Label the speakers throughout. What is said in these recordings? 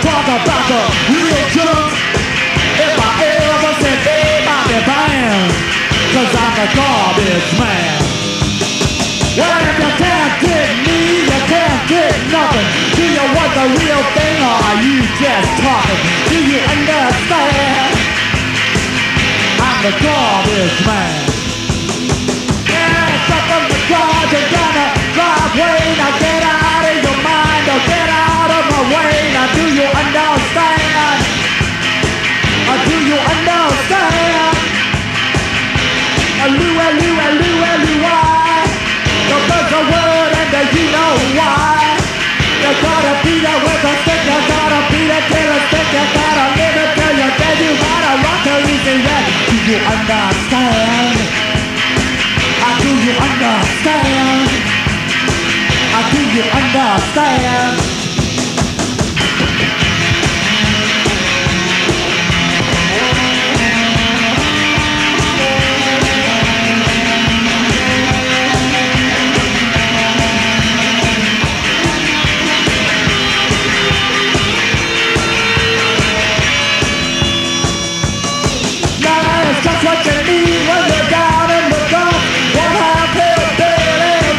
Speaker 1: talk about the real junk? If I ever said anybody I'm the garbage man. Do you understand? I'm the garbage man. You understand? Uh, do you understand? Uh, do you understand? What you need when you're down. One half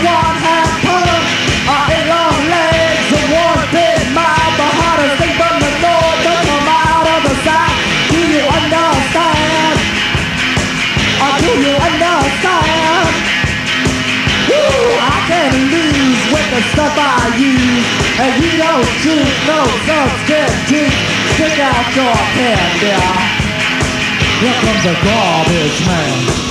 Speaker 1: one half punk. I ain't long legs and one mouth. The from the north out of the south. Do you understand? Do you understand? Woo, I can lose with the stuff I use. And you don't shoot no substitute. Stick out your head, yeah. Here comes the garbage man.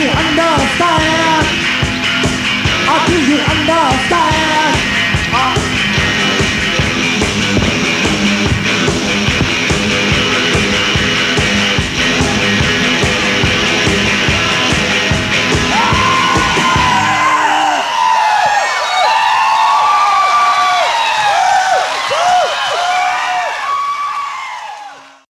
Speaker 1: You understand? Uh, do you understand?